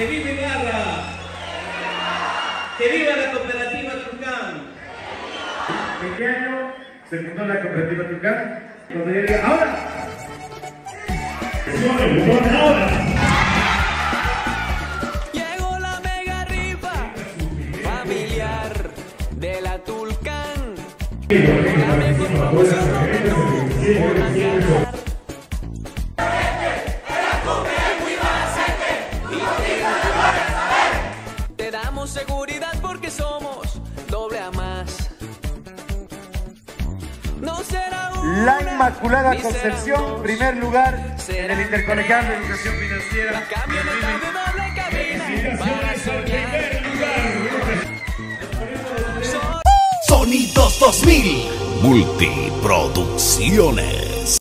¡Que vive Garra! ¡Que viva la cooperativa Tucán! ¿En qué año se fundó la cooperativa Tucán? Cuando yo diga, ¡ahora! ¡Ahora! Llegó la mega rifa familiar de la Tulcán. La mejor promoción seguridad porque somos doble a más. No será una, La Inmaculada Concepción, dos. primer lugar en el Intercolegiado de. Educación Financiera. La camioneta de doble cabina para soñar. Sonidos 2000 Multiproducciones